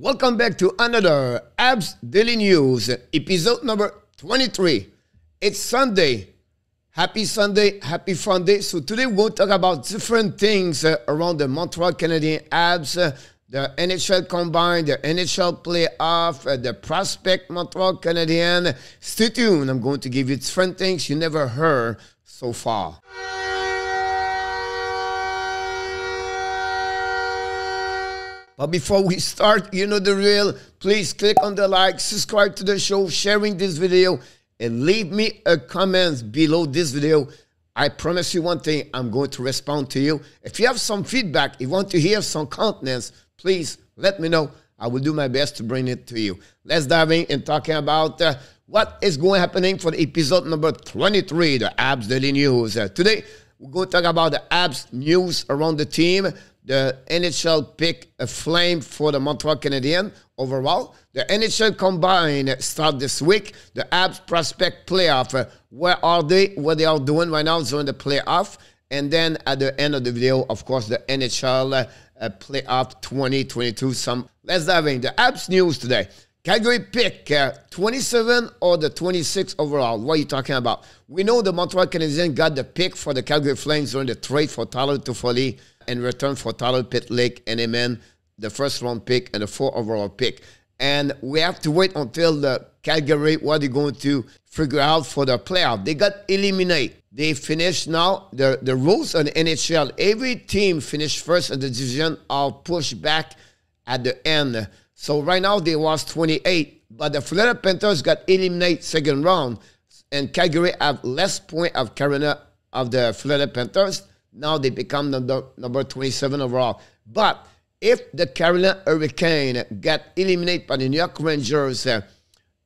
Welcome back to another Abs Daily News, episode number 23. It's Sunday. Happy Sunday, happy fun day. So today we'll talk about different things uh, around the Montreal Canadiens Abs, uh, the NHL Combine, the NHL Playoff, uh, the Prospect Montreal Canadiens. Stay tuned. I'm going to give you different things you never heard so far. But before we start, you know the real. Please click on the like, subscribe to the show, sharing this video, and leave me a comment below this video. I promise you one thing, I'm going to respond to you. If you have some feedback, if you want to hear some contents, please let me know. I will do my best to bring it to you. Let's dive in and talking about uh, what is going happening for episode number 23, the Abs Daily News. Uh, today, we're going to talk about the Abs news around the team, the NHL pick a flame for the Montreal Canadiens overall. The NHL Combine start this week. The Abs Prospect Playoff. Uh, where are they? What they are doing right now during the playoff. And then at the end of the video, of course, the NHL uh, uh, Playoff 2022. Some Let's dive in. The Abs news today. Calgary pick uh, 27 or the 26 overall. What are you talking about? We know the Montreal Canadiens got the pick for the Calgary Flames during the trade for Tyler Toffoli in return for Tyler Pitlick and Amen, the first round pick and the four overall pick. And we have to wait until the Calgary, what they're going to figure out for the playoff. They got eliminated. They finished now. The, the rules on the NHL, every team finished first in the division are pushed back at the end. So right now they was 28, but the Florida Panthers got eliminated second round, and Calgary have less point of Carolina of the Florida Panthers. Now they become number, number 27 overall. But if the Carolina Hurricane get eliminated by the New York Rangers uh,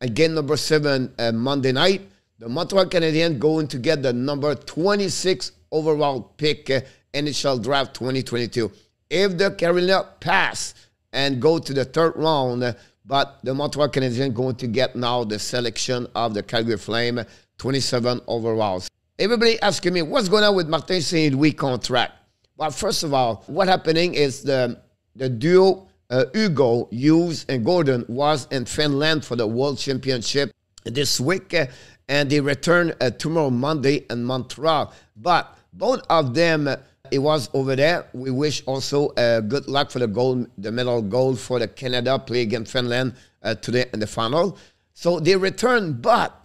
again, number seven uh, Monday night, the Montreal Canadiens going to get the number 26 overall pick uh, NHL Draft 2022. If the Carolina pass and go to the third round, uh, but the Montreal Canadiens going to get now the selection of the Calgary Flame 27 overall. Everybody asking me what's going on with Martin St. Louis contract. Well, first of all, what happening is the the duo uh, Hugo Hughes and Gorton was in Finland for the World Championship this week, uh, and they return uh, tomorrow Monday in Montreal. But both of them, uh, it was over there. We wish also uh, good luck for the gold, the medal gold for the Canada play against Finland uh, today in the final. So they return, but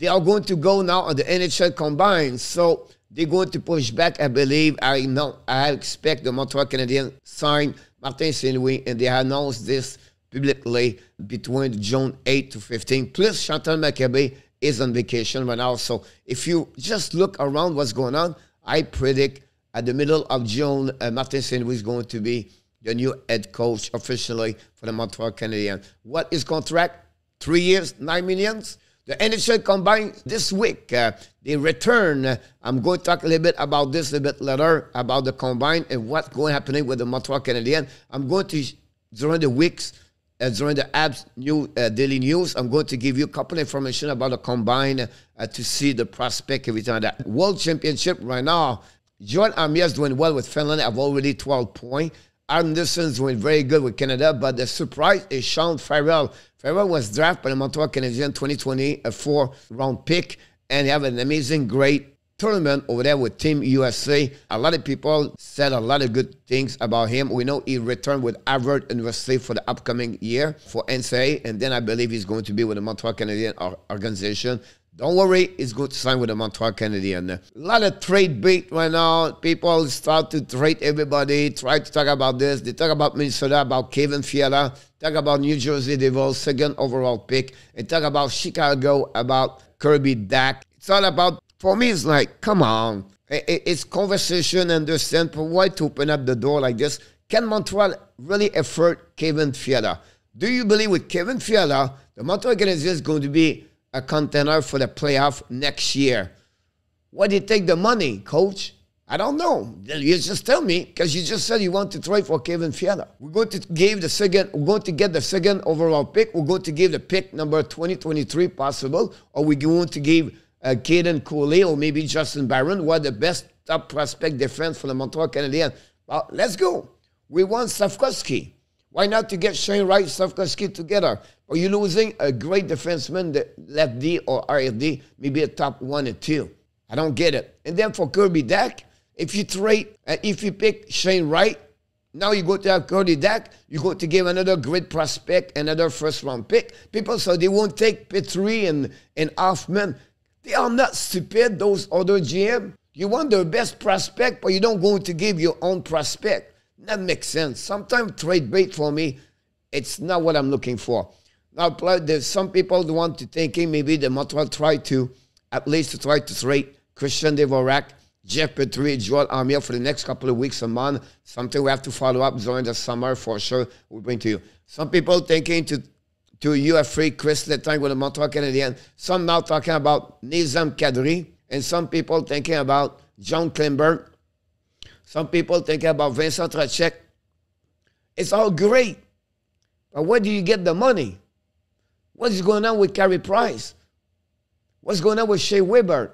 they are going to go now on the NHL Combine. So they're going to push back, I believe. I know I expect the Montreal Canadiens sign Martin St. Louis, and they announced this publicly between June 8 to 15. Plus, Chantal Machabée is on vacation right now. So if you just look around what's going on, I predict at the middle of June, uh, Martin St. Louis is going to be the new head coach officially for the Montreal Canadiens. What is contract? Three years, nine millions? The NHL Combine this week, uh, they return. I'm going to talk a little bit about this a little bit later, about the Combine and what's going happening with the Montreal Canadiens. I'm going to, during the weeks, uh, during the Abs new uh, daily news, I'm going to give you a couple of information about the Combine uh, to see the prospect, everything like that. World Championship right now, Armia is doing well with Finland. I've already 12 points. Anderson's doing very good with Canada, but the surprise is Sean Farrell. Farrell was drafted by the Montreal Canadiens 2020, a four round pick, and he have an amazing, great tournament over there with Team USA. A lot of people said a lot of good things about him. We know he returned with Harvard University for the upcoming year for NCAA, and then I believe he's going to be with the Montreal Canadian organization. Don't worry, it's going to sign with the Montreal and uh, A lot of trade bait right now. People start to trade everybody, try to talk about this. They talk about Minnesota, about Kevin Fiala, talk about New Jersey Devils, second overall pick, and talk about Chicago, about Kirby Dach. It's all about, for me, it's like, come on. It's conversation, understand, but why to open up the door like this? Can Montreal really afford Kevin Fiala? Do you believe with Kevin Fiala, the Montreal Canadiens is going to be a contender for the playoff next year. What did you take the money, coach? I don't know. You just tell me because you just said you want to trade for Kevin Fiala. We're going to give the second. We're going to get the second overall pick. We're going to give the pick number 2023 possible, or we're going to give uh, Kaiden Guhle or maybe Justin Barron, what the best top prospect defense for the Montreal Canadiens. Well, let's go. We want Slafkovsky. Why not to get Shane Wright, Slafkovsky together? Or you losing a great defenseman, the left D or RFD, maybe a top one and two. I don't get it. And then for Kirby Dach, if you trade, uh, if you pick Shane Wright, now you go to have Kirby Dach, you go to give another great prospect, another first round pick. People say they won't take Petry and, and Hoffman. They are not stupid, those other GM. You want the best prospect, but you don't go to give your own prospect. That makes sense. Sometimes trade bait for me, it's not what I'm looking for. Now, there's some people who want to thinking maybe the Montreal try to, at least to try to trade Christian Dvorak, Jeff Petry, Joel Armia for the next couple of weeks, a month. Something we have to follow up during the summer for sure. We'll bring to you. Some people thinking to to UFA, Chris Letang with the Montreal Canadiens. Some now talking about Nazem Kadri, and some people thinking about John Klingberg. Some people thinking about Vincent Trocheck. It's all great. But where do you get the money? What is going on with Carey Price? What's going on with Shea Weber?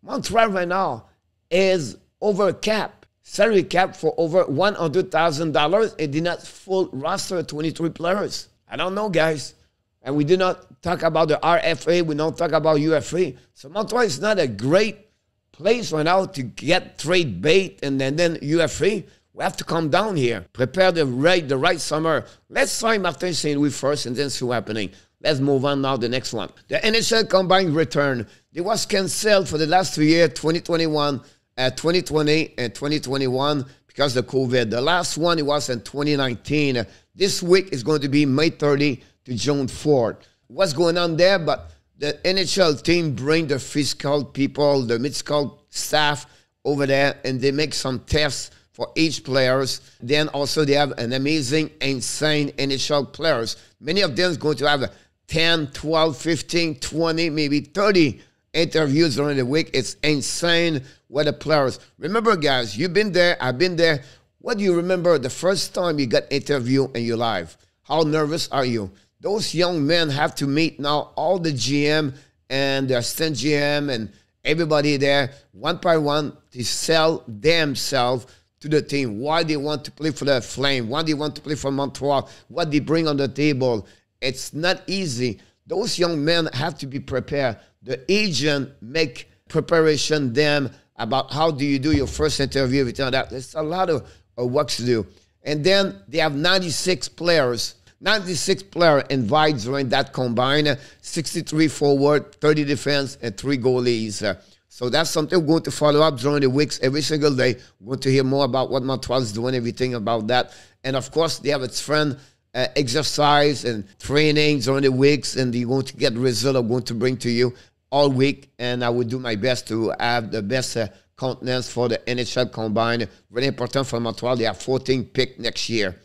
Montreal right now is over cap, salary cap for over $100,000. It did not full roster 23 players. I don't know, guys. And we did not talk about the RFA. We don't talk about UFA. So Montreal is not a great place right now to get trade bait and then, then UFA. We have to come down here, prepare the right, the right summer. Let's sign Martin St. Louis first and then see what's happening. Let's move on now the next one. The NHL combined return. It was canceled for the last two years, 2021, uh, 2020, and 2021 because of COVID. The last one it was in 2019. This week is going to be May 30 to June 4th. What's going on there? But the NHL team bring the physical people, the medical staff over there, and they make some tests for each players. Then also they have an amazing, insane NHL players. Many of them is going to have 10, 12, 15, 20, maybe 30 interviews during the week. It's insane what the players. Remember, guys, you've been there, I've been there. What do you remember the first time you got interviewed in your life? How nervous are you? Those young men have to meet now all the GM and the assistant GM and everybody there one by one to sell themselves to the team. Why they want to play for the Flame? Why they want to play for Montreal? What they bring on the table? It's not easy. Those young men have to be prepared. The agent make preparation them about how do you do your first interview, everything like that. There's a lot of of work to do. And then they have 96 players. 96 player invited during that combine, 63 forward, 30 defense, and three goalies. So that's something we're going to follow up during the weeks every single day. We're going to hear more about what Montreal is doing, everything about that. And of course, they have its friend uh, exercise and training during the weeks, and you're going to get the result I'm going to bring to you all week. And I will do my best to have the best uh, continents for the NHL combine. Very important for Montreal. They have 14 pick next year.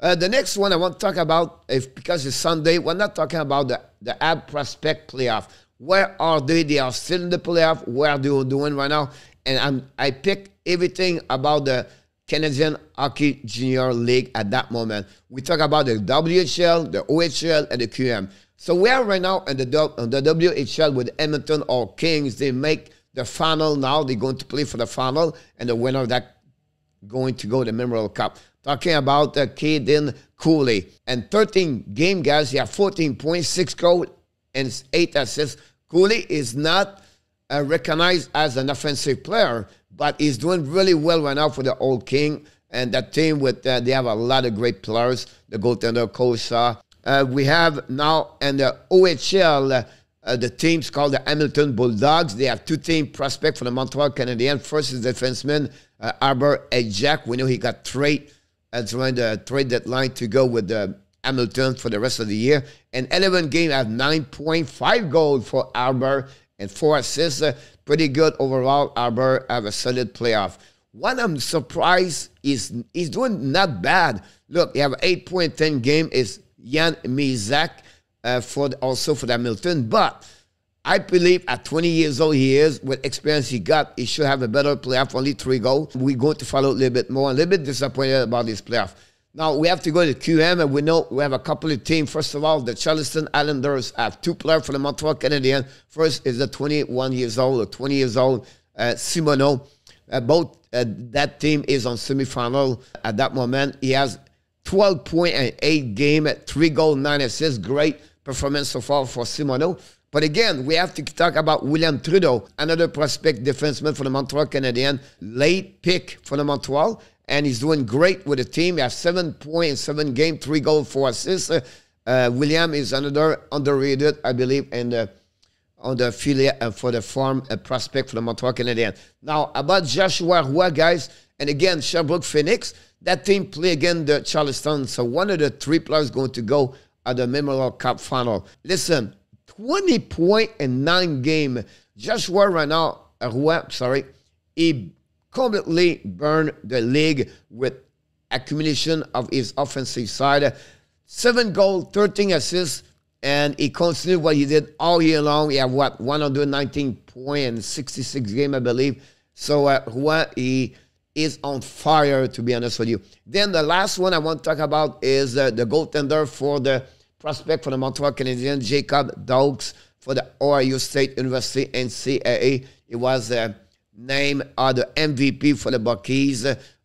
Uh, the next one I want to talk about, if because it's Sunday, we're not talking about the, the AB prospect playoff. Where are they? They are still in the playoff. Where are they doing right now? And I'm, I picked everything about the Canadian Hockey Junior League at that moment. We talk about the WHL, the OHL, and the QM. So we are right now in the, the WHL with Edmonton Oil Kings. They make the final now. They're going to play for the final, and the winner of that going to go to the Memorial Cup. Talking about uh, Kaiden Guhle. And 13 game guys, he have 14.6 goals and 8 assists. Guhle is not uh, recognized as an offensive player, but he's doing really well right now for the Oil King. And that team with uh, they have a lot of great players. The goaltender Cossa. Uh, we have now in the OHL uh, the team's called the Hamilton Bulldogs. They have two team prospects for the Montreal Canadiens. First is defenseman uh, Arber Xhekaj. We know he got trade uh, during the trade deadline to go with the Hamilton for the rest of the year. And 11 games have 9.5 goals for Arber and four assists. Pretty good overall. Arber have a solid playoff. What I'm surprised is he's doing not bad. Look, you have 8.10 game is Jan Mysak uh, for the, also for the Hamilton. But I believe at 20 years old he is, with experience he got, he should have a better playoff, only three goals. We're going to follow a little bit more, a little bit disappointed about this playoff. Now we have to go to QM, and we know we have a couple of teams. First of all, the Charlottetown Islanders have two players for the Montreal Canadiens. First is the 21 years old or 20 years old uh, Simoneau. Uh, both uh, that team is on semifinal at that moment. He has 12 point and 8 game, 3 goal, 9 assists. Great performance so far for Simoneau. But again, we have to talk about William Trudeau, another prospect defenseman for the Montreal Canadiens, late pick for the Montreal, and he's doing great with the team. He has seven points, seven game, three goals, four assists. Uh, uh, William is another underrated, I believe, and uh, on the affiliate uh, for the farm uh, prospect for the Montreal Canadiens. Now about Joshua Roy, guys, and again Sherbrooke Phoenix. That team play again the Charlottetown, so one of the three players going to go at the Memorial Cup final. Listen, 20 point and 9 game. Joshua right now, Roy, sorry, he completely burned the league with accumulation of his offensive side. Seven goals, 13 assists, and he continued what he did all year long. He had what 119 point and 66 game, I believe. So uh, he is on fire, to be honest with you. Then the last one I want to talk about is uh, the goaltender for the prospect for the Montreal Canadiens, Jacob Dobeš for the Ohio State University NCAA. He was uh, named are the MVP for the Buckeyes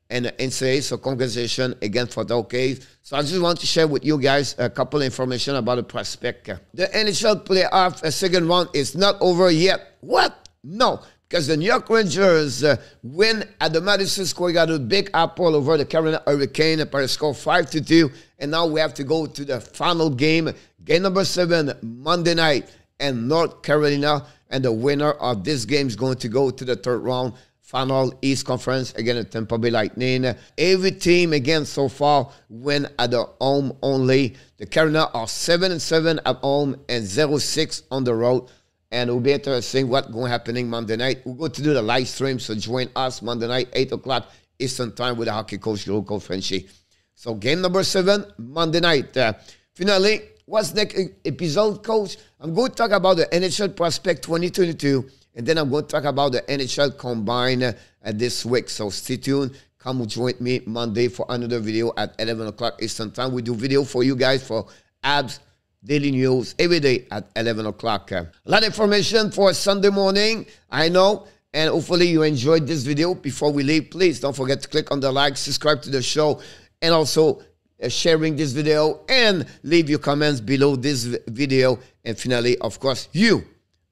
and the NCAA. So congratulations again for the case. So I just want to share with you guys a couple information about the prospect. The NHL playoff uh, second round is not over yet. What? No because the New York Rangers uh, win at the Madison Square Garden, Big Apple over the Carolina Hurricane by a score 5 to 2. And now we have to go to the final game, game number seven, Monday night, and North Carolina. And the winner of this game is going to go to the third round final East Conference again at Tampa Bay Lightning. Every team again so far win at the home only. The Carolina are 7 and 7 at home and 0 6 on the road and it'll be interesting what going happening Monday night. We're going to do the live stream, so join us Monday night, 8 o'clock Eastern Time with the hockey coach, local Frenchy. So game number seven, Monday night. Uh, finally, what's next episode, coach? I'm going to talk about the NHL Prospect 2022, and then I'm going to talk about the NHL Combine uh, this week. So stay tuned. Come join me Monday for another video at 11 o'clock Eastern Time. We do video for you guys for abs, daily news every day at 11 o'clock. A lot of information for Sunday morning, I know. And hopefully you enjoyed this video. Before we leave, please don't forget to click on the like, subscribe to the show, and also Uh, sharing this video and leave your comments below this video. And finally, of course, you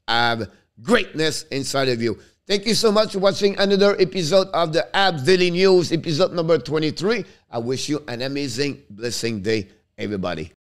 have greatness inside of you. Thank you so much for watching another episode of the Abs Daily News, episode number 23. I wish you an amazing, blessing day, everybody.